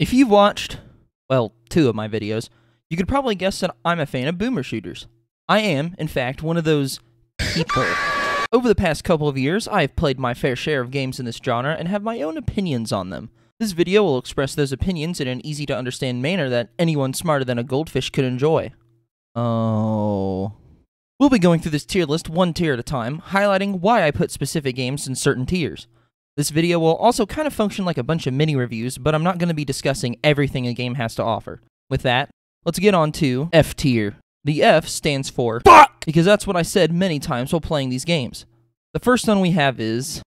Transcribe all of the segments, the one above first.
If you've watched, well, two of my videos, you could probably guess that I'm a fan of boomer shooters. I am, in fact, one of those people. Over the past couple of years, I have played my fair share of games in this genre and have my own opinions on them. This video will express those opinions in an easy to understand manner that anyone smarter than a goldfish could enjoy. Oh. We'll be going through this tier list one tier at a time, highlighting why I put specific games in certain tiers. This video will also kind of function like a bunch of mini reviews, but I'm not going to be discussing everything a game has to offer. With that, let's get on to F tier. The F stands for FUCK! Because that's what I said many times while playing these games. The first one we have is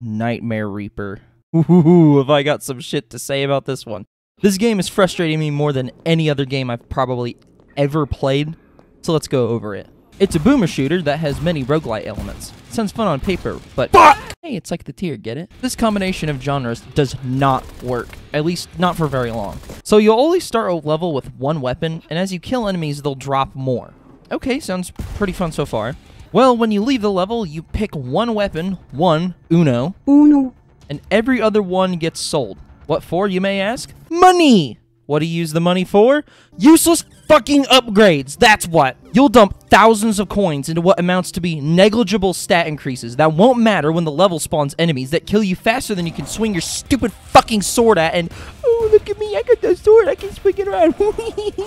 Nightmare Reaper. Ooh, have I got some shit to say about this one. This game is frustrating me more than any other game I've probably ever played, so let's go over it. It's a boomer shooter that has many roguelite elements. Sounds fun on paper, but FUCK! hey, it's like the tier, get it? This combination of genres does not work, at least not for very long. So you'll always start a level with one weapon, and as you kill enemies, they'll drop more. Okay, sounds pretty fun so far. Well, when you leave the level, you pick one weapon, one, uno, Uno. and every other one gets sold. What for, you may ask? Money! What do you use the money for? Useless fucking upgrades, that's what! You'll dump thousands of coins into what amounts to be negligible stat increases that won't matter when the level spawns enemies that kill you faster than you can swing your stupid fucking sword at and oh look at me, I got the sword, I can swing it around.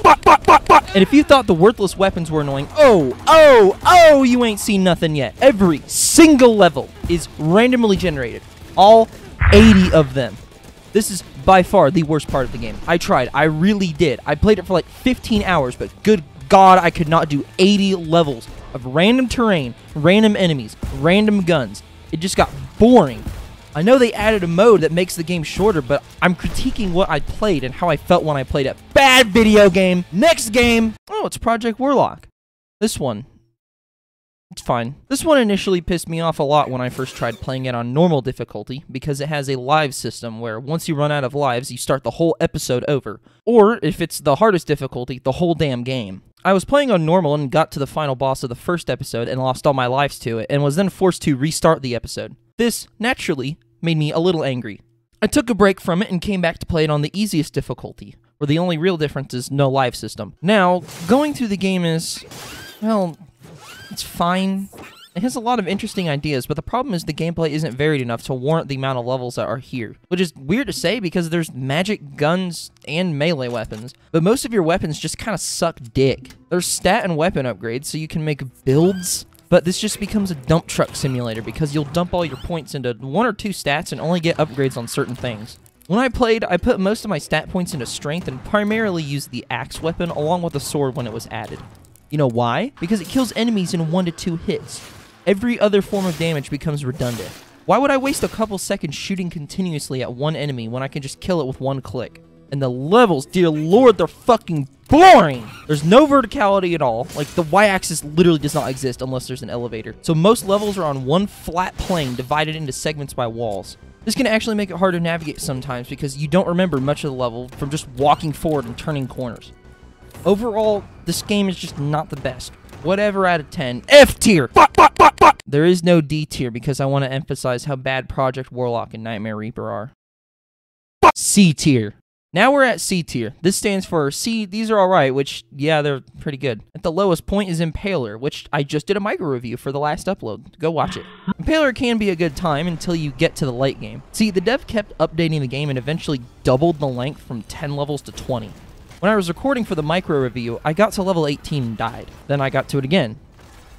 Bot, bot, bot, bot. And if you thought the worthless weapons were annoying, oh, oh, oh, you ain't seen nothing yet. Every single level is randomly generated. All 80 of them. This is by far the worst part of the game. I tried. I really did. I played it for like 15 hours, but good God, I could not do 80 levels of random terrain, random enemies, random guns. It just got boring. I know they added a mode that makes the game shorter, but I'm critiquing what I played and how I felt when I played it. Bad video game. Next game. Oh, it's Project Warlock. This one. It's fine. This one initially pissed me off a lot when I first tried playing it on normal difficulty because it has a live system where once you run out of lives, you start the whole episode over. Or, if it's the hardest difficulty, the whole damn game. I was playing on normal and got to the final boss of the first episode and lost all my lives to it and was then forced to restart the episode. This, naturally, made me a little angry. I took a break from it and came back to play it on the easiest difficulty, where the only real difference is no live system. Now, going through the game is, well, it's fine. It has a lot of interesting ideas, but the problem is the gameplay isn't varied enough to warrant the amount of levels that are here. Which is weird to say because there's magic guns and melee weapons, but most of your weapons just kind of suck dick. There's stat and weapon upgrades so you can make builds, but this just becomes a dump truck simulator because you'll dump all your points into one or two stats and only get upgrades on certain things. When I played, I put most of my stat points into strength and primarily used the axe weapon along with the sword when it was added. You know why? Because it kills enemies in one to two hits. Every other form of damage becomes redundant. Why would I waste a couple seconds shooting continuously at one enemy when I can just kill it with one click? And the levels, dear lord, they're fucking boring! There's no verticality at all. Like, the y-axis literally does not exist unless there's an elevator. So most levels are on one flat plane divided into segments by walls. This can actually make it hard to navigate sometimes because you don't remember much of the level from just walking forward and turning corners. Overall, this game is just not the best. Whatever out of 10. F tier! There is no D tier because I want to emphasize how bad Project Warlock and Nightmare Reaper are. C tier. Now we're at C tier. This stands for C, these are alright, which, yeah, they're pretty good. At the lowest point is Impaler, which I just did a micro review for the last upload. Go watch it. Impaler can be a good time until you get to the late game. See, the dev kept updating the game and eventually doubled the length from 10 levels to 20. When I was recording for the micro review, I got to level 18 and died. Then I got to it again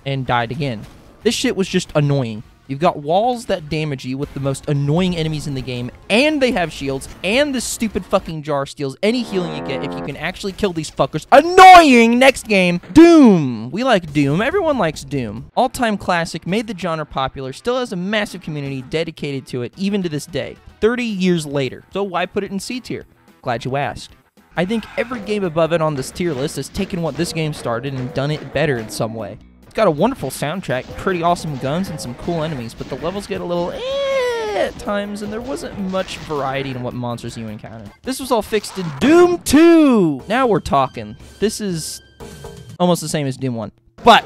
and died again. This shit was just annoying. You've got walls that damage you with the most annoying enemies in the game, and they have shields, and this stupid fucking jar steals any healing you get if you can actually kill these fuckers. Annoying! Next game, Doom. We like Doom. Everyone likes Doom. All-time classic, made the genre popular, still has a massive community dedicated to it, even to this day. 30 years later. So why put it in C tier? Glad you asked. I think every game above it on this tier list has taken what this game started and done it better in some way. It's got a wonderful soundtrack, pretty awesome guns, and some cool enemies, but the levels get a little eh at times, and there wasn't much variety in what monsters you encountered. This was all fixed in Doom 2! Now we're talking. This is almost the same as Doom 1. But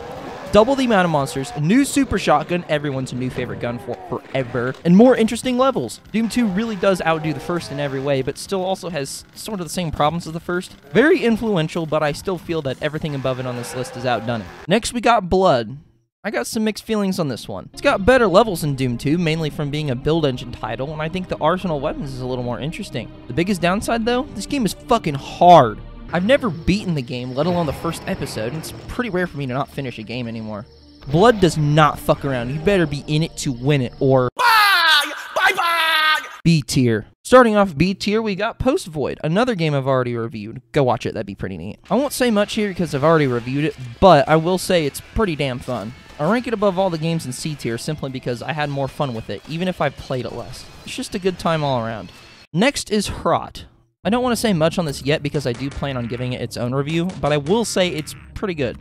double the amount of monsters, a new super shotgun, everyone's a new favorite gun for forever, and more interesting levels. Doom 2 really does outdo the first in every way, but still also has sort of the same problems as the first. Very influential, but I still feel that everything above it on this list has outdone it. Next, we got Blood. I got some mixed feelings on this one. It's got better levels in Doom 2, mainly from being a build engine title, and I think the arsenal weapons is a little more interesting. The biggest downside, though, this game is fucking hard. I've never beaten the game, let alone the first episode, and it's pretty rare for me to not finish a game anymore. Blood does not fuck around. You better be in it to win it, or bye, bye, bye. B tier. Starting off B tier, we got Post Void, another game I've already reviewed. Go watch it, that'd be pretty neat. I won't say much here because I've already reviewed it, but I will say it's pretty damn fun. I rank it above all the games in C tier simply because I had more fun with it, even if I've played it less. It's just a good time all around. Next is Hrot. I don't want to say much on this yet because I do plan on giving it its own review, but I will say it's pretty good.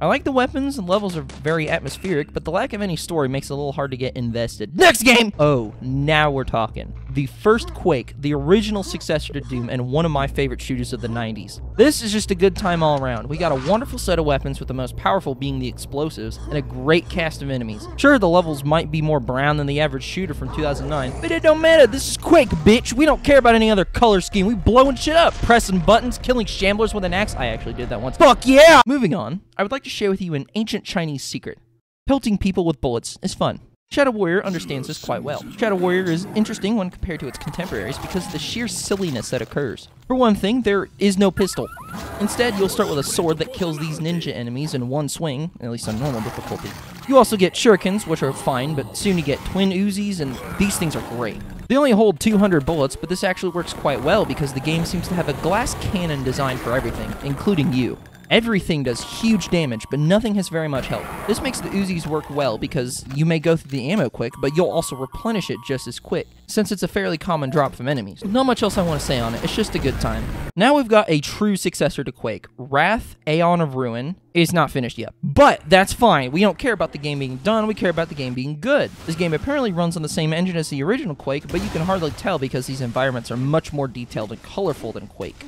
I like the weapons and levels are very atmospheric, but the lack of any story makes it a little hard to get invested. Next game! Oh, now we're talking. The first Quake, the original successor to Doom, and one of my favorite shooters of the 90s. This is just a good time all around. We got a wonderful set of weapons, with the most powerful being the explosives, and a great cast of enemies. Sure, the levels might be more brown than the average shooter from 2009, but it don't matter. This is Quake, bitch. We don't care about any other color scheme. We blowing shit up, pressing buttons, killing shamblers with an axe. I actually did that once. Fuck yeah! Moving on, I would like to share with you an ancient Chinese secret. Pelting people with bullets is fun. Shadow Warrior understands this quite well. Shadow Warrior is interesting when compared to its contemporaries because of the sheer silliness that occurs. For one thing, there is no pistol. Instead, you'll start with a sword that kills these ninja enemies in one swing, at least on normal difficulty. You also get shurikens, which are fine, but soon you get twin Uzis, and these things are great. They only hold 200 bullets, but this actually works quite well because the game seems to have a glass cannon designed for everything, including you. Everything does huge damage, but nothing has very much health. This makes the Uzis work well because you may go through the ammo quick, but you'll also replenish it just as quick, since it's a fairly common drop from enemies. Not much else I want to say on it, it's just a good time. Now we've got a true successor to Quake. Wrath, Aeon of Ruin, is not finished yet. But that's fine. We don't care about the game being done, we care about the game being good. This game apparently runs on the same engine as the original Quake, but you can hardly tell because these environments are much more detailed and colorful than Quake.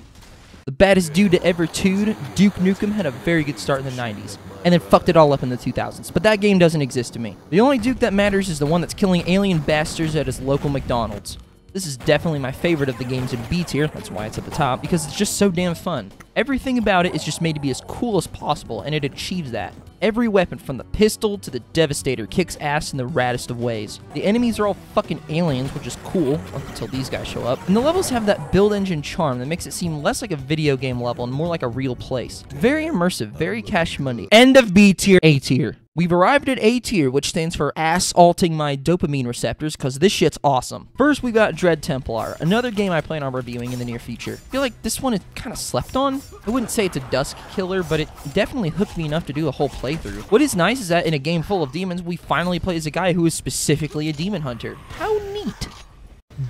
The baddest dude to ever tood, Duke Nukem, had a very good start in the 90s, and then fucked it all up in the 2000s. But that game doesn't exist to me. The only Duke that matters is the one that's killing alien bastards at his local McDonald's. This is definitely my favorite of the games in B tier, that's why it's at the top, because it's just so damn fun. Everything about it is just made to be as cool as possible, and it achieves that. Every weapon, from the pistol to the Devastator, kicks ass in the raddest of ways. The enemies are all fucking aliens, which is cool, until these guys show up. And the levels have that build engine charm that makes it seem less like a video game level and more like a real place. Very immersive, very cash money. End of B tier, A tier. We've arrived at A tier, which stands for assaulting my dopamine receptors, because this shit's awesome. First, we've got Dread Templar, another game I plan on reviewing in the near future. I feel like this one is kind of slept on. I wouldn't say it's a dusk killer, but it definitely hooked me enough to do a whole playthrough. What is nice is that in a game full of demons, we finally play as a guy who is specifically a demon hunter. How neat!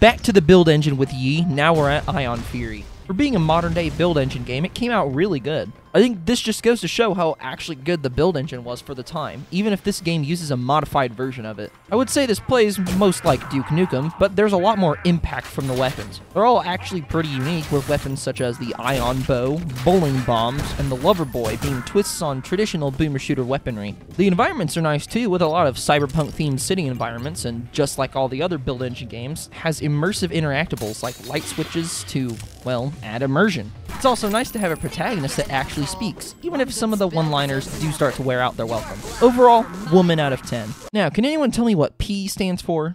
Back to the build engine with Yi, now we're at Ion Fury. For being a modern day build engine game, it came out really good. I think this just goes to show how actually good the build engine was for the time, even if this game uses a modified version of it. I would say this plays most like Duke Nukem, but there's a lot more impact from the weapons. They're all actually pretty unique, with weapons such as the ion bow, bowling bombs, and the lover boy being twists on traditional boomer shooter weaponry. The environments are nice too, with a lot of cyberpunk themed city environments, and just like all the other build engine games, has immersive interactables like light switches to, well, add immersion. It's also nice to have a protagonist that actually speaks, even if some of the one-liners do start to wear out their welcome. Overall, woman out of 10. Now, can anyone tell me what P stands for?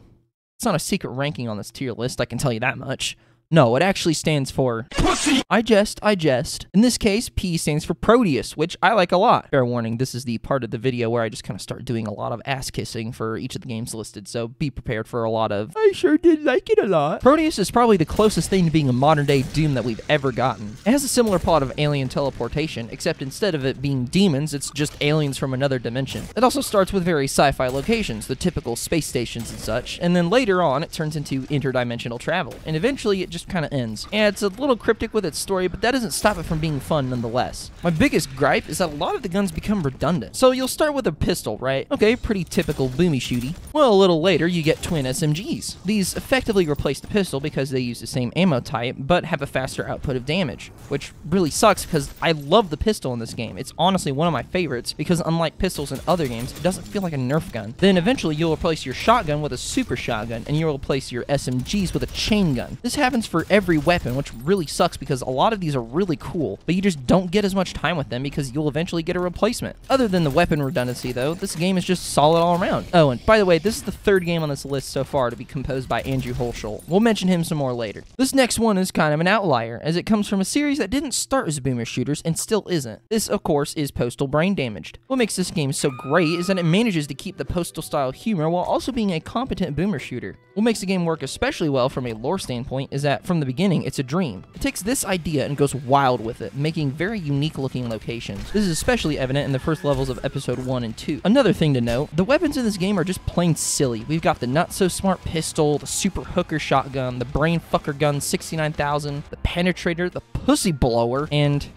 It's not a secret ranking on this tier list, I can tell you that much. No, it actually stands for Pussy. I jest, I jest. In this case, P stands for Prodeus, which I like a lot. Fair warning, this is the part of the video where I just kind of start doing a lot of ass kissing for each of the games listed, so be prepared for a lot of I sure did like it a lot. Prodeus is probably the closest thing to being a modern day Doom that we've ever gotten. It has a similar plot of alien teleportation, except instead of it being demons, it's just aliens from another dimension. It also starts with very sci-fi locations, the typical space stations and such, and then later on it turns into interdimensional travel, and eventually it just just kind of ends. And it's a little cryptic with its story, but that doesn't stop it from being fun nonetheless. My biggest gripe is that a lot of the guns become redundant. So you'll start with a pistol, right? Okay, pretty typical boomy shooty. Well, a little later, you get twin SMGs. These effectively replace the pistol because they use the same ammo type, but have a faster output of damage, which really sucks because I love the pistol in this game. It's honestly one of my favorites because unlike pistols in other games, it doesn't feel like a Nerf gun. Then eventually you'll replace your shotgun with a super shotgun, and you'll replace your SMGs with a chain gun. This happens for every weapon, which really sucks because a lot of these are really cool, but you just don't get as much time with them because you'll eventually get a replacement. Other than the weapon redundancy though, this game is just solid all around. Oh, and by the way, this is the third game on this list so far to be composed by Andrew Hulshult. We'll mention him some more later. This next one is kind of an outlier, as it comes from a series that didn't start as boomer shooters and still isn't. This, of course, is Postal Brain Damaged. What makes this game so great is that it manages to keep the Postal style humor while also being a competent boomer shooter. What makes the game work especially well from a lore standpoint is that from the beginning, it's a dream. It takes this idea and goes wild with it, making very unique looking locations. This is especially evident in the first levels of episode 1 and 2. Another thing to note, the weapons in this game are just plain silly. We've got the not so smart pistol, the super hooker shotgun, the brain fucker gun 69000, the penetrator, the pussy blower, and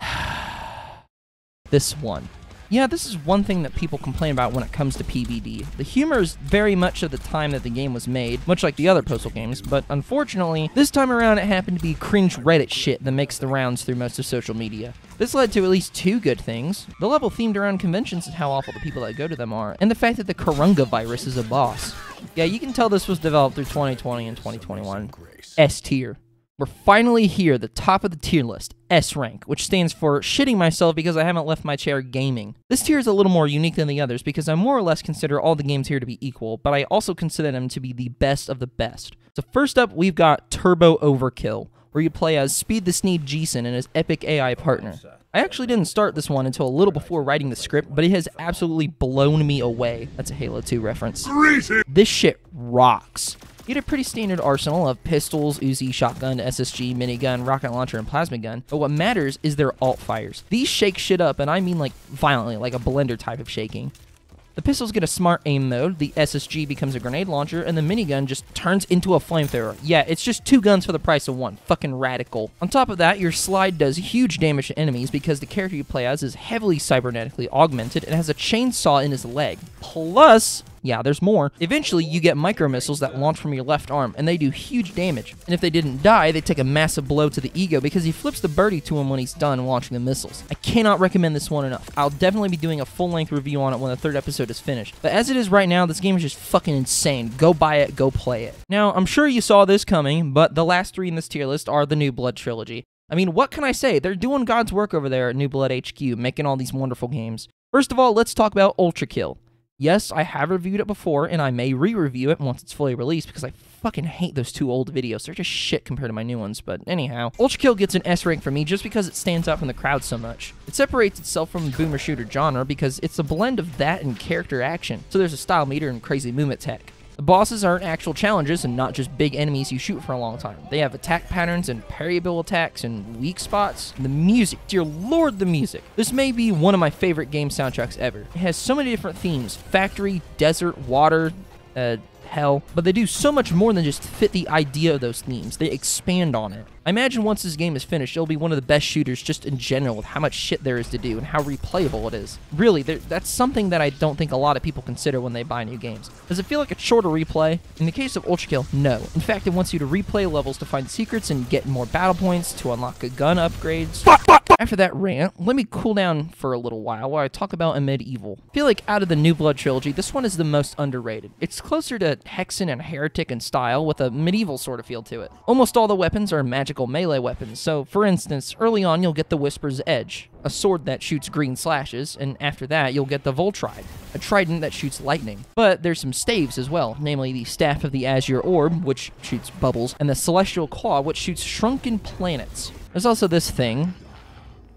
this one. Yeah, this is one thing that people complain about when it comes to PBD. The humor is very much of the time that the game was made, much like the other Postal games, but unfortunately, this time around it happened to be cringe Reddit shit that makes the rounds through most of social media. This led to at least two good things. The level themed around conventions and how awful the people that go to them are, and the fact that the Karunga virus is a boss. Yeah, you can tell this was developed through 2020 and 2021. S tier. We're finally here, the top of the tier list, S rank, which stands for shitting myself because I haven't left my chair gaming. This tier is a little more unique than the others because I more or less consider all the games here to be equal, but I also consider them to be the best of the best. So first up, we've got Turbo Overkill, where you play as Speed the Sneed Jason and his epic AI partner. I actually didn't start this one until a little before writing the script, but it has absolutely blown me away. That's a Halo 2 reference. This shit rocks. You get a pretty standard arsenal of pistols, Uzi, shotgun, SSG, minigun, rocket launcher, and plasma gun, but what matters is their alt fires. These shake shit up, and I mean like violently, like a blender type of shaking. The pistols get a smart aim mode, the SSG becomes a grenade launcher, and the minigun just turns into a flamethrower. Yeah, it's just two guns for the price of one. Fucking radical. On top of that, your slide does huge damage to enemies because the character you play as is heavily cybernetically augmented and has a chainsaw in his leg. Plus, yeah, there's more. Eventually, you get micro missiles that launch from your left arm, and they do huge damage. And if they didn't die, they take a massive blow to the ego because he flips the birdie to him when he's done launching the missiles. I cannot recommend this one enough. I'll definitely be doing a full length review on it when the third episode is finished. But as it is right now, this game is just fucking insane. Go buy it, go play it. Now, I'm sure you saw this coming, but the last three in this tier list are the New Blood trilogy. I mean, what can I say? They're doing God's work over there at New Blood HQ, making all these wonderful games. First of all, let's talk about Ultra Kill. Yes, I have reviewed it before, and I may re-review it once it's fully released because I fucking hate those two old videos. They're just shit compared to my new ones. But anyhow, Ultra Kill gets an S rank for me just because it stands out from the crowd so much. It separates itself from the boomer shooter genre because it's a blend of that and character action. So there's a style meter and crazy movement tech. The bosses aren't actual challenges and not just big enemies you shoot for a long time. They have attack patterns and parryable attacks and weak spots. The music, dear lord, the music. This may be one of my favorite game soundtracks ever. It has so many different themes factory, desert, water, uh, hell, but they do so much more than just fit the idea of those themes. They expand on it. I imagine once this game is finished, it'll be one of the best shooters just in general with how much shit there is to do and how replayable it is. Really, that's something that I don't think a lot of people consider when they buy new games. Does it feel like a shorter replay? In the case of Ultra Kill, no. In fact, it wants you to replay levels to find secrets and get more battle points, to unlock a gun upgrades. After that rant, let me cool down for a little while while I talk about Amid Evil. I feel like out of the New Blood trilogy, this one is the most underrated. It's closer to Hexen and Heretic in style with a medieval sort of feel to it. Almost all the weapons are magical melee weapons, so for instance, early on you'll get the Whisper's Edge, a sword that shoots green slashes, and after that you'll get the Voltride, a trident that shoots lightning. But there's some staves as well, namely the Staff of the Azure Orb, which shoots bubbles, and the Celestial Claw, which shoots shrunken planets. There's also this thing,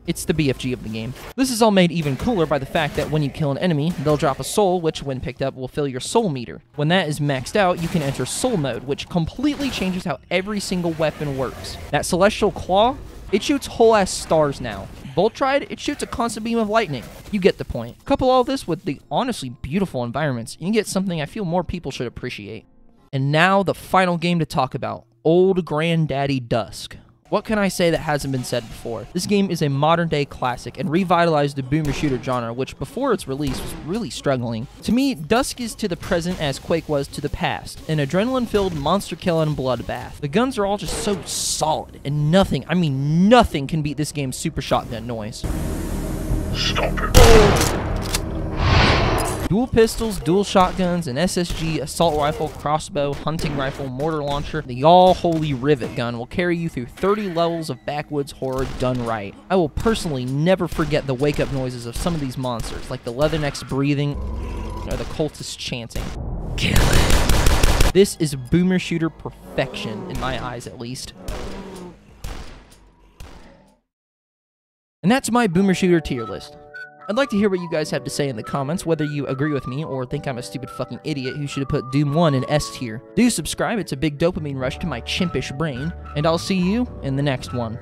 it's the BFG of the game. This is all made even cooler by the fact that when you kill an enemy, they'll drop a soul, which when picked up will fill your soul meter. When that is maxed out, you can enter soul mode, which completely changes how every single weapon works. That celestial claw, it shoots whole ass stars now. Voltride, it shoots a constant beam of lightning. You get the point. Couple all this with the honestly beautiful environments, you get something I feel more people should appreciate. And now the final game to talk about, old granddaddy Dusk. What can I say that hasn't been said before? This game is a modern day classic and revitalized the boomer shooter genre, which before its release was really struggling. To me, Dusk is to the present as Quake was to the past, an adrenaline filled monster killing bloodbath. The guns are all just so solid, and nothing, I mean nothing, can beat this game's super shotgun noise. Stop it. Oh. Dual pistols, dual shotguns, an SSG, assault rifle, crossbow, hunting rifle, mortar launcher, the all holy rivet gun will carry you through 30 levels of backwoods horror done right. I will personally never forget the wake up noises of some of these monsters, like the Leathernecks breathing or the cultists chanting. Kill it. This is boomer shooter perfection, in my eyes at least. And that's my boomer shooter tier list. I'd like to hear what you guys have to say in the comments, whether you agree with me or think I'm a stupid fucking idiot who should have put Doom 1 in S tier. Do subscribe, it's a big dopamine rush to my chimpish brain, and I'll see you in the next one.